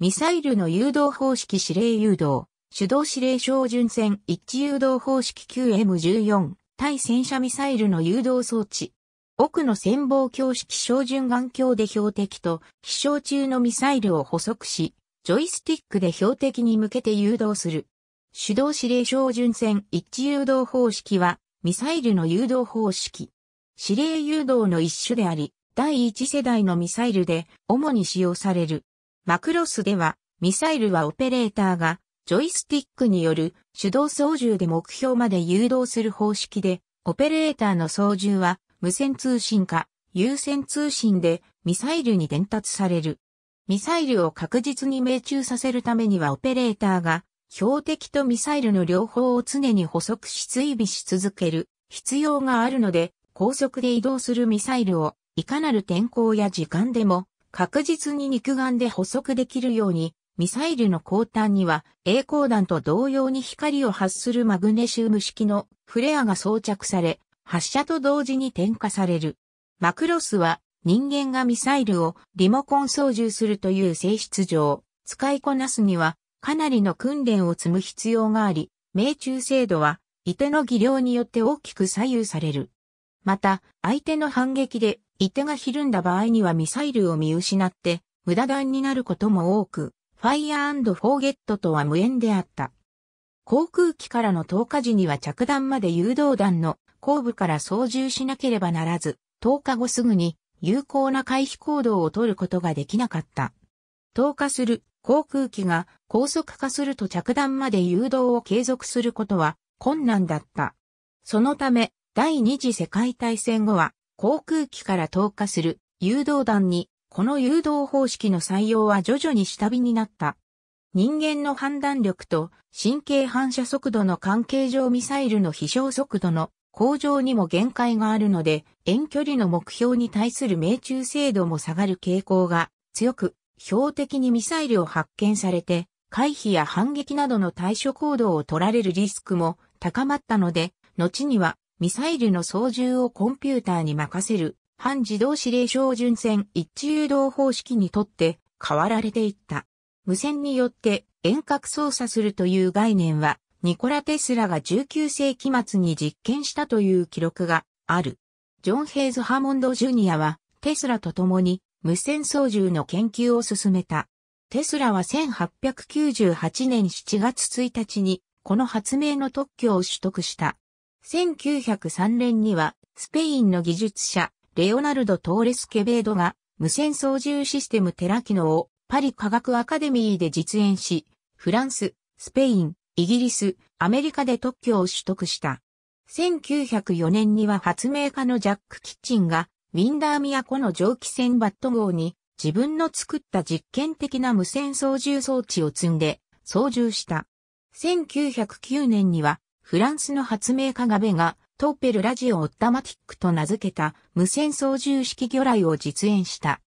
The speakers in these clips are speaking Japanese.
ミサイルの誘導方式指令誘導、手動指令小巡戦一致誘導方式 9M14 対戦車ミサイルの誘導装置。奥の潜望鏡式小巡眼鏡で標的と飛翔中のミサイルを捕捉し、ジョイスティックで標的に向けて誘導する。手動指令小巡戦一致誘導方式はミサイルの誘導方式。指令誘導の一種であり、第一世代のミサイルで主に使用される。マクロスでは、ミサイルはオペレーターがジョイスティックによる手動操縦で目標まで誘導する方式で、オペレーターの操縦は無線通信か有線通信でミサイルに伝達される。ミサイルを確実に命中させるためにはオペレーターが標的とミサイルの両方を常に補足し追尾し続ける必要があるので、高速で移動するミサイルをいかなる天候や時間でも確実に肉眼で補足できるように、ミサイルの後端には栄光弾と同様に光を発するマグネシウム式のフレアが装着され、発射と同時に点火される。マクロスは人間がミサイルをリモコン操縦するという性質上、使いこなすにはかなりの訓練を積む必要があり、命中精度は、い手の技量によって大きく左右される。また、相手の反撃で、い手がひるんだ場合にはミサイルを見失って、無駄弾になることも多く、ファイヤーフォーゲットとは無縁であった。航空機からの投下時には着弾まで誘導弾の後部から操縦しなければならず、投下後すぐに有効な回避行動を取ることができなかった。投下する航空機が高速化すると着弾まで誘導を継続することは困難だった。そのため、第二次世界大戦後は航空機から投下する誘導弾にこの誘導方式の採用は徐々に下火になった。人間の判断力と神経反射速度の関係上ミサイルの飛翔速度の向上にも限界があるので、遠距離の目標に対する命中精度も下がる傾向が強く、標的にミサイルを発見されて、回避や反撃などの対処行動を取られるリスクも高まったので、後にはミサイルの操縦をコンピューターに任せる半自動指令小巡線一致誘導方式にとって変わられていった。無線によって遠隔操作するという概念は、ニコラ・テスラが19世紀末に実験したという記録がある。ジョン・ヘイズ・ハモンド・ジュニアは、テスラと共に無線操縦の研究を進めた。テスラは1898年7月1日に、この発明の特許を取得した。1903年には、スペインの技術者、レオナルド・トーレス・ケベードが、無線操縦システムテラ機能をパリ科学アカデミーで実演し、フランス、スペイン、イギリス、アメリカで特許を取得した。1904年には発明家のジャック・キッチンが、ウィンダー都の蒸気船バット号に自分の作った実験的な無線操縦装置を積んで操縦した。1909年にはフランスの発明家ガベがトーペルラジオオッタマティックと名付けた無線操縦式魚雷を実演した。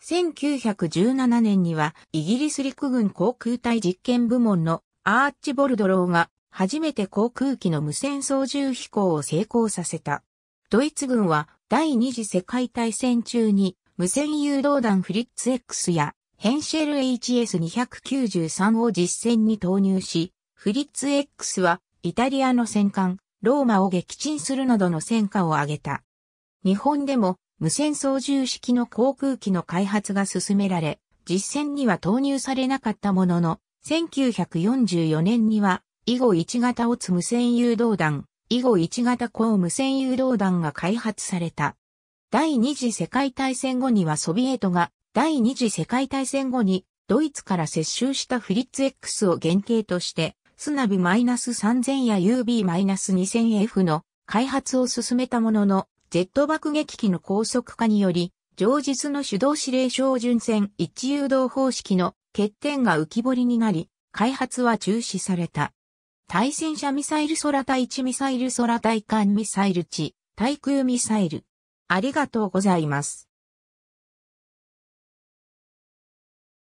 1917年にはイギリス陸軍航空隊実験部門のアーチボルドローが初めて航空機の無線操縦飛行を成功させた。ドイツ軍は第二次世界大戦中に無線誘導弾フリッツ X やヘンシェル HS293 を実戦に投入し、フリッツ X はイタリアの戦艦ローマを撃沈するなどの戦果を挙げた。日本でも無線操縦式の航空機の開発が進められ、実戦には投入されなかったものの、1944年には、以後1型オツ無線誘導弾、以後1型高無線誘導弾が開発された。第二次世界大戦後にはソビエトが第二次世界大戦後にドイツから接収したフリッツ X を原型として、スナビ -3000 や UB-2000F の開発を進めたものの、ジェット爆撃機の高速化により、上実の手動指令小巡線一誘導方式の欠点が浮き彫りになり、開発は中止された。対戦車ミサイル空対地ミサイル空対艦ミサイル地、対空ミサイル。ありがとうございます。